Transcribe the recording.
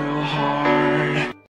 so heart.